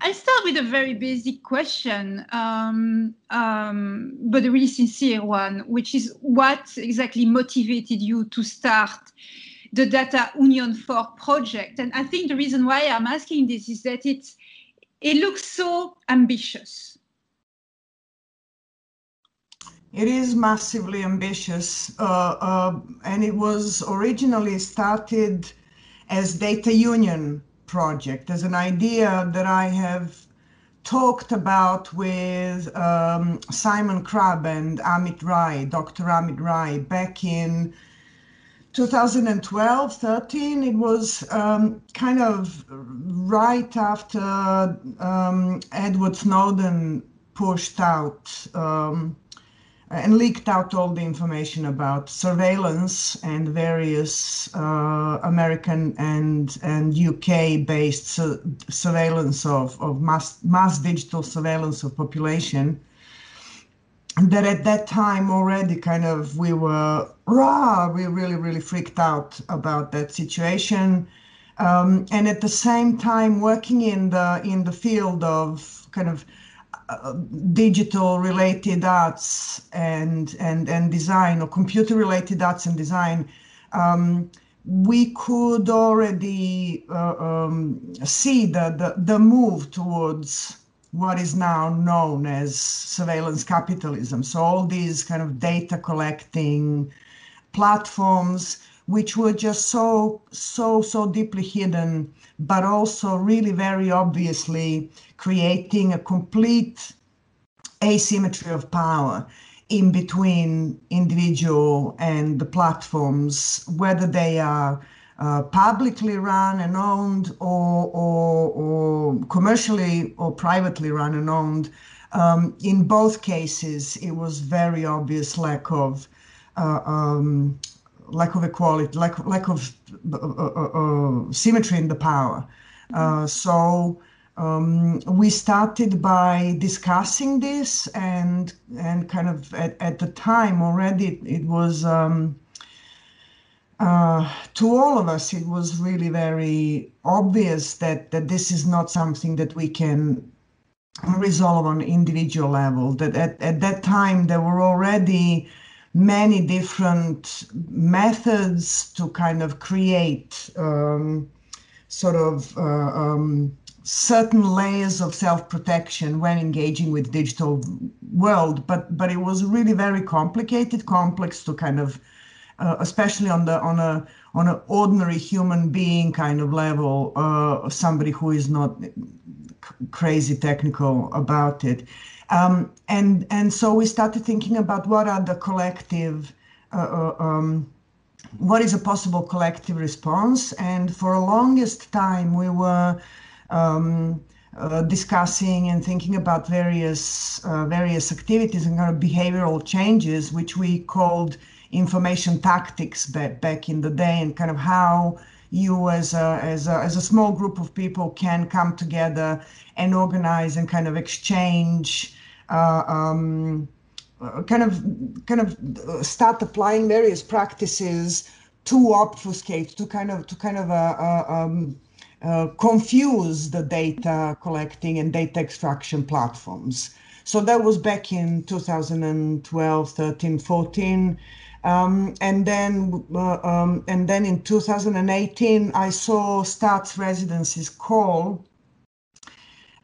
I start with a very basic question, um, um, but a really sincere one, which is what exactly motivated you to start the Data Union Fork project? And I think the reason why I'm asking this is that it's, it looks so ambitious. It is massively ambitious, uh, uh, and it was originally started as Data Union project, as an idea that I have talked about with um, Simon Crab and Amit Rai, Dr. Amit Rai, back in 2012 13. It was um, kind of right after um, Edward Snowden pushed out um, and leaked out all the information about surveillance and various uh, American and and UK based su- surveillance of, of mass mass digital surveillance of population. That at that time already kind of we were rah we really really freaked out about that situation. Um, and at the same time working in the in the field of kind of digital related arts and, and, and design or computer related arts and design, um, we could already uh, um, see the, the, the move towards what is now known as surveillance capitalism. So all these kind of data collecting platforms, which were just so, so, so deeply hidden, but also really very obviously creating a complete asymmetry of power in between individual and the platforms, whether they are uh, publicly run and owned or, or, or, commercially or privately run and owned. Um, in both cases, it was very obvious lack of uh, um, lack of equality, lack, lack of uh, uh, uh symmetry in the power. Uh, so um, we started by discussing this and and kind of at, at the time already it, it was um, uh, to all of us it was really very obvious that that this is not something that we can resolve on individual level that at, at that time there were already many different methods to kind of create um, sort of uh, um, certain layers of self-protection when engaging with digital world. But but it was really very complicated complex to kind of uh, especially on the on a on an ordinary human being kind of level uh, somebody who is not crazy technical about it um, and and so we started thinking about what are the collective uh, uh um, what is a possible collective response? And for a longest time we were um, uh, discussing and thinking about various uh, various activities and kind of behavioral changes, which we called information tactics back, back in the day, and kind of how you as a, as a, as a small group of people can come together and organize and kind of exchange um, uh, kind of kind of uh, start applying various practices to obfuscate to kind of to kind of uh, uh um, uh, confuse the data collecting and data extraction platforms. So that was back in 2012, 13, 14. Um, and then uh, um, and then in 2018, I saw STARTS Residencies call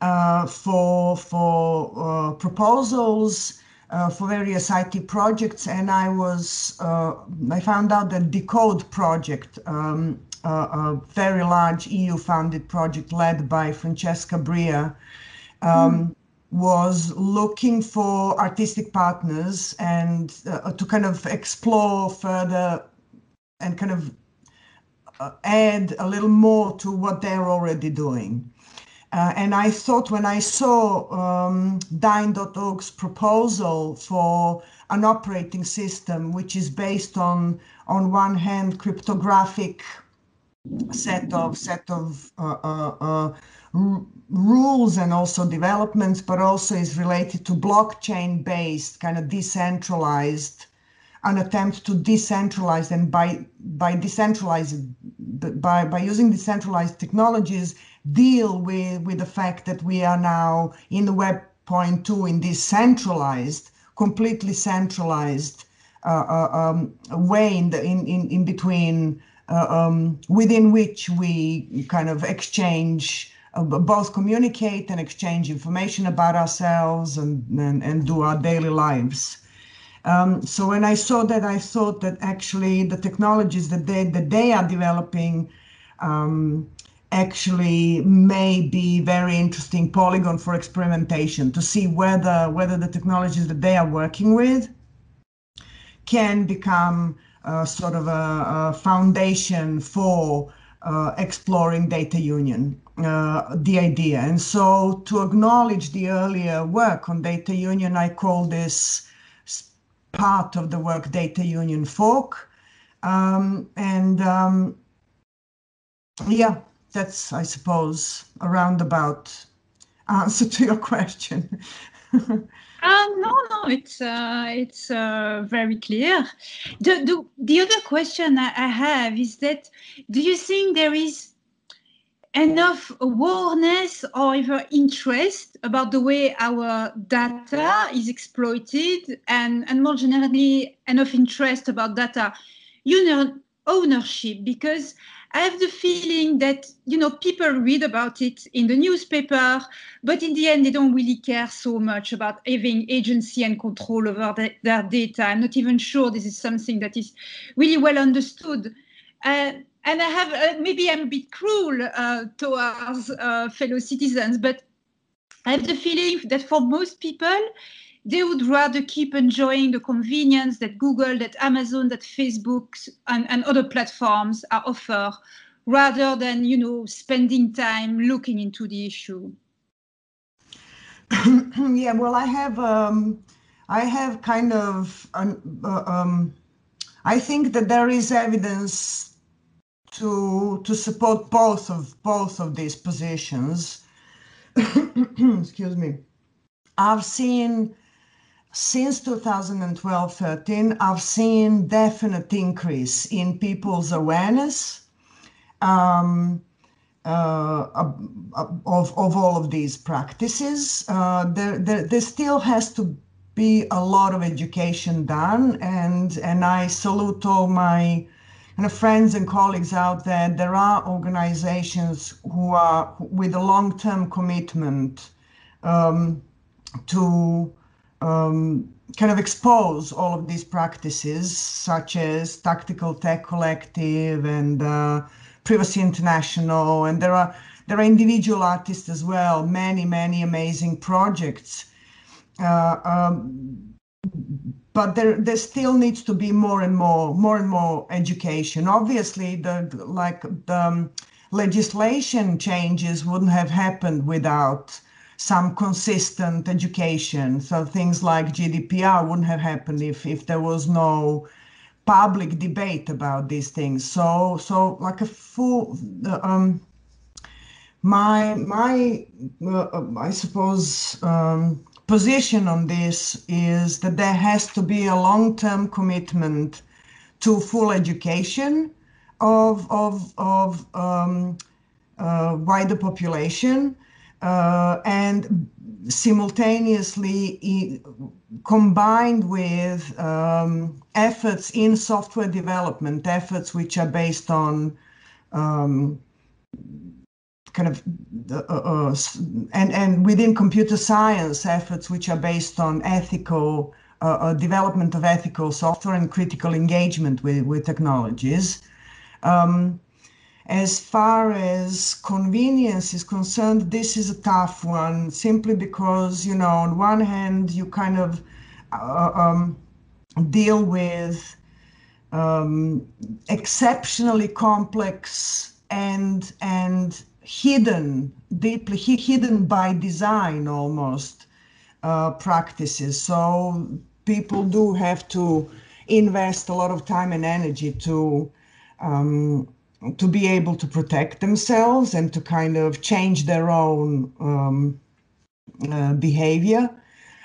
uh, for for uh, proposals uh, for various IT projects, and I was uh, I found out that Decode project um, a very large EU-funded project led by Francesca Bria, um, mm. was looking for artistic partners and uh, to kind of explore further and kind of uh, add a little more to what they're already doing. Uh, and I thought when I saw um, proposal for an operating system, which is based on, on one hand, cryptographic set of set of uh, uh, uh rules and also developments, but also is related to blockchain based kind of decentralized an attempt to decentralize and by by decentralizing by by using decentralized technologies deal with, with the fact that we are now in the Web point two in this centralized, completely centralized uh, uh um, way in, the, in, in, in between, uh, um, within which we kind of exchange uh, both communicate and exchange information about ourselves and, and, and do our daily lives. Um, so when I saw that, I thought that actually the technologies that they, that they are developing um, actually may be very interesting polygon for experimentation to see whether whether the technologies that they are working with can become uh, sort of a, a foundation for uh, exploring data union, uh, the idea. And so to acknowledge the earlier work on data union, I call this part of the work data union fork. Um, and um, yeah, that's, I suppose, a roundabout answer to your question. Uh, no, no, it's uh, it's uh, very clear. The, the the other question I, I have is that do you think there is enough awareness or even interest about the way our data is exploited and, and more generally enough interest about data you know, ownership because I have the feeling that you know people read about it in the newspaper, but in the end they don't really care so much about having agency and control over the, their data. I'm not even sure this is something that is really well understood. Uh, and I have uh, maybe I'm a bit cruel uh, towards uh, fellow citizens, but I have the feeling that for most people, they would rather keep enjoying the convenience that Google, that Amazon, that Facebook, and, and other platforms are offer, rather than you know spending time looking into the issue. yeah, well, I have um, I have kind of uh, um, I think that there is evidence to to support both of both of these positions. Excuse me. I've seen since 2012-13, I've seen definite increase in people's awareness um, uh, of, of all of these practices. Uh, there, there, there still has to be a lot of education done, and and I salute all my friends and colleagues out there, there are organizations who are with a long-term commitment um, to um, kind of expose all of these practices, such as Tactical Tech Collective and uh, Privacy International, and there are there are individual artists as well. Many many amazing projects. Uh, um, but there there still needs to be more and more more and more education obviously the like the um, legislation changes wouldn't have happened without some consistent education. So things like gdpr wouldn't have happened if if there was no public debate about these things. So so like a full um my my uh, i suppose um position on this is that there has to be a long-term commitment to full education of of of um, uh, wider population. uh, and simultaneously combined with um, efforts in software development, efforts which are based on um, kind of uh, uh, and and within computer science efforts which are based on ethical uh, uh, development of ethical software and critical engagement with with technologies. Um, as far as convenience is concerned, this is a tough one simply because you know on one hand you kind of uh, um, deal with um, exceptionally complex and and hidden, deeply hidden by design almost uh, practices. So people do have to invest a lot of time and energy to um, to be able to protect themselves and to kind of change their own um, uh, behavior.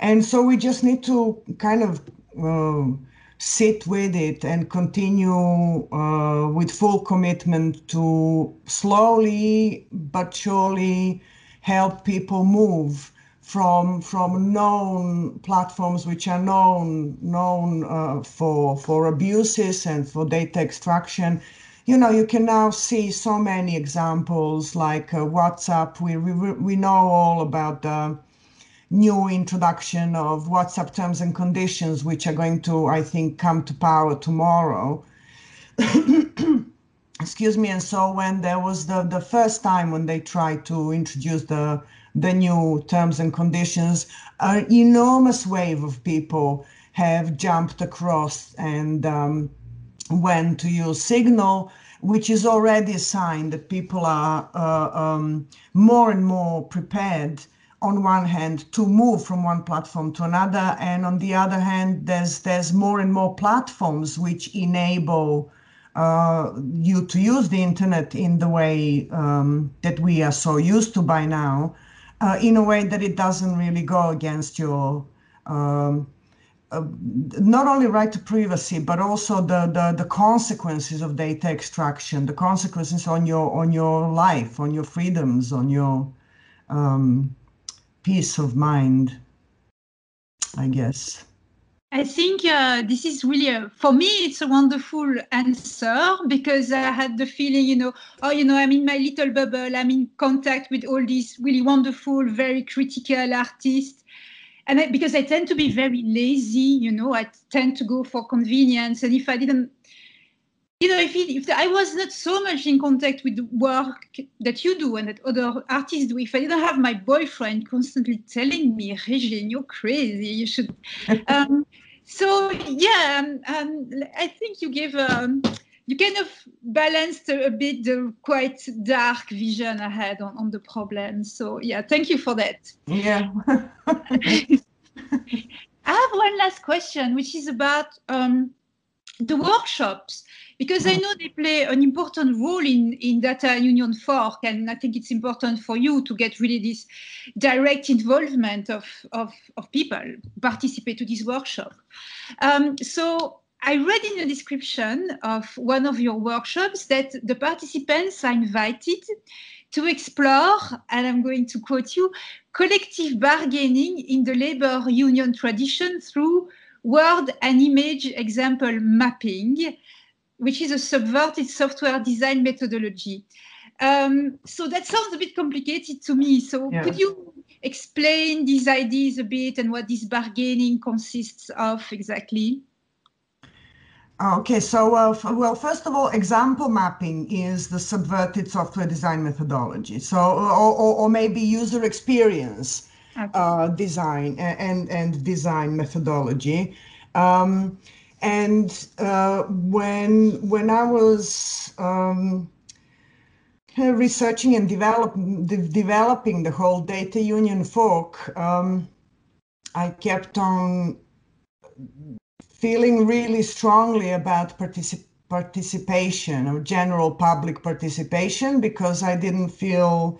And so we just need to kind of uh, sit with it and continue uh, with full commitment to slowly but surely help people move from from known platforms which are known known uh, for for abuses and for data extraction you know you can now see so many examples like uh, whatsapp we, we we know all about the new introduction of WhatsApp terms and conditions, which are going to, I think, come to power tomorrow. Excuse me. And so when there was the, the first time when they tried to introduce the the new terms and conditions, an enormous wave of people have jumped across and um, went to use Signal, which is already a sign that people are uh, um, more and more prepared on one hand to move from one platform to another and on the other hand there's there's more and more platforms which enable uh, you to use the internet in the way um, that we are so used to by now uh, in a way that it doesn't really go against your um, not only right to privacy but also the, the the consequences of data extraction the consequences on your on your life on your freedoms on your um, peace of mind, I guess. I think uh, this is really, a, for me, it's a wonderful answer because I had the feeling, you know, oh, you know, I'm in my little bubble, I'm in contact with all these really wonderful, very critical artists. And I, because I tend to be very lazy, you know, I tend to go for convenience. And if I didn't you know, if, it, if I was not so much in contact with the work that you do and that other artists do, if I didn't have my boyfriend constantly telling me, Regine, you're crazy, you should. um, so yeah, um, um, I think you gave um, you kind of balanced a, a, bit the quite dark vision I had on, on the problem. So yeah, thank you for that. Yeah. I have one last question, which is about um, the workshops because I know they play an important role in, in Data Union Fork, and I think it's important for you to get really this direct involvement of, of, of people participate to this workshop. Um, so I read in the description of one of your workshops that the participants are invited to explore, and I'm going to quote you, collective bargaining in the labor union tradition through word and image example mapping which is a subverted software design methodology. Um, so that sounds a bit complicated to me. So yeah. could you explain these ideas a bit and what this bargaining consists of exactly? Okay, so uh, well, first of all, example mapping is the subverted software design methodology. So, or, or, or maybe user experience okay. uh, design and, and design methodology. Um, and uh, when when I was um, researching and develop, de- developing the whole data union fork, um, I kept on feeling really strongly about particip- participation or general public participation because I didn't feel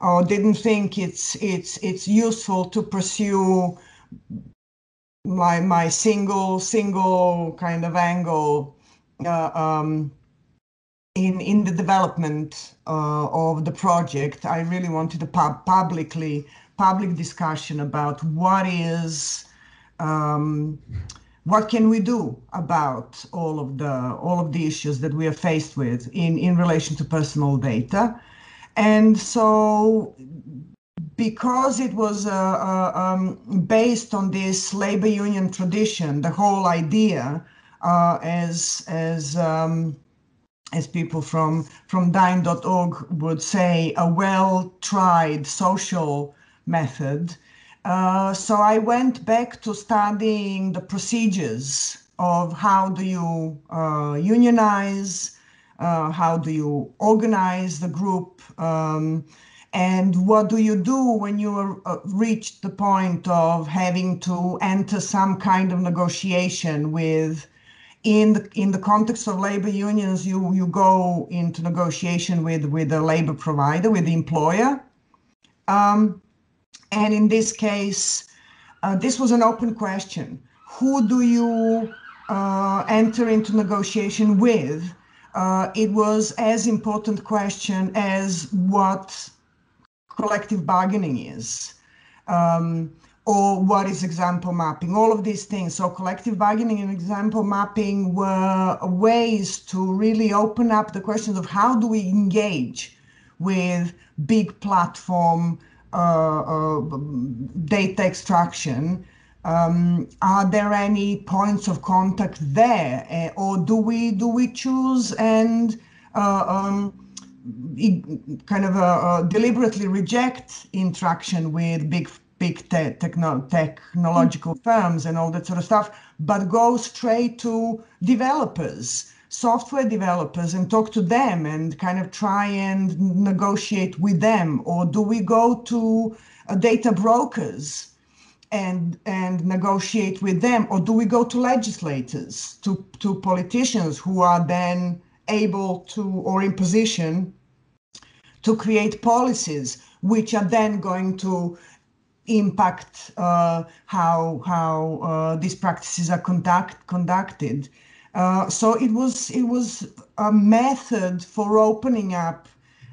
or didn't think it's it's it's useful to pursue my my single single kind of angle uh, um, in in the development uh, of the project. I really wanted a pub- publicly public discussion about what is um, what can we do about all of the all of the issues that we are faced with in in relation to personal data and so because it was uh, uh, um, based on this labor union tradition, the whole idea, uh, as as um, as people from from Dyne.org would say, a well-tried social method. Uh, so I went back to studying the procedures of how do you uh, unionize, uh, how do you organize the group. Um, and what do you do when you uh, reach the point of having to enter some kind of negotiation with in the in the context of labor unions you you go into negotiation with with the labor provider with the employer um, and in this case uh, this was an open question who do you uh, enter into negotiation with, uh, it was as important question as what collective bargaining is. Um, or what is example mapping, all of these things. So collective bargaining and example mapping were ways to really open up the questions of how do we engage with big platform data extraction. Um, are there any points of contact there, uh, or do we do we choose and uh, um, kind of uh, uh, deliberately reject interaction with big big te- techno- technological mm. firms and all that sort of stuff, but go straight to developers, software developers, and talk to them and kind of try and negotiate with them? Or do we go to uh, data brokers? and and negotiate with them or do we go to legislators to to politicians who are then able to or in position to create policies which are then going to impact uh, how how uh, these practices are conduct, conducted. Uh, so it was it was a method for opening up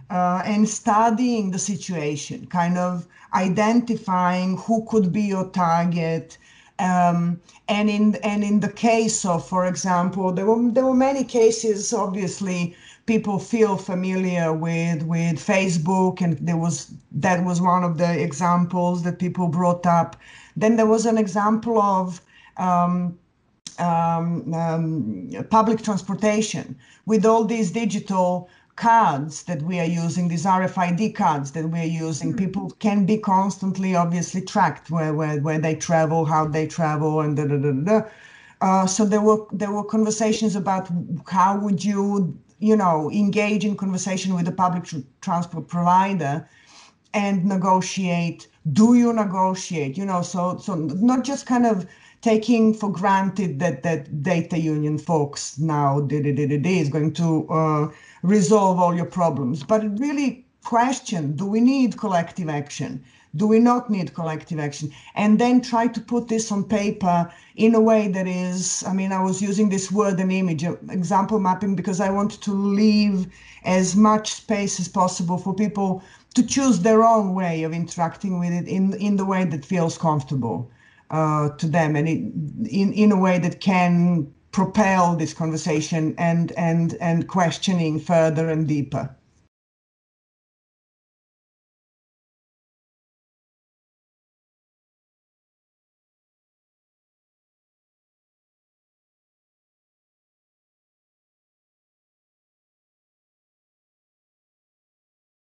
uh, and studying the situation, kind of identifying who could be your target. Um, and in and in the case of, for example, there were there were many cases, obviously, people feel familiar with with Facebook, and there was that was one of the examples that people brought up. Then there was an example of um, um, um, public transportation with all these digital cards that we are using, these RFID cards that we're using. Mm-hmm. People can be constantly, obviously, tracked where where, where they travel, how they travel, and da da da da. Uh, so there were there were conversations about how would you you know, engage in conversation with the public transport provider and negotiate. Do you negotiate? You know, so so not just kind of taking for granted that that data union fork now is going to uh, resolve all your problems, but really question: Do we need collective action? Do we not need collective action? And then try to put this on paper in a way that is, I mean, I was using this word and image, uh, example mapping, because I want to leave as much space as possible for people to choose their own way of interacting with it in, in the way that feels comfortable uh, to them and it, in, in a way that can propel this conversation and, and, and questioning further and deeper.